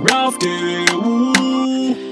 Ralph Day, ooh.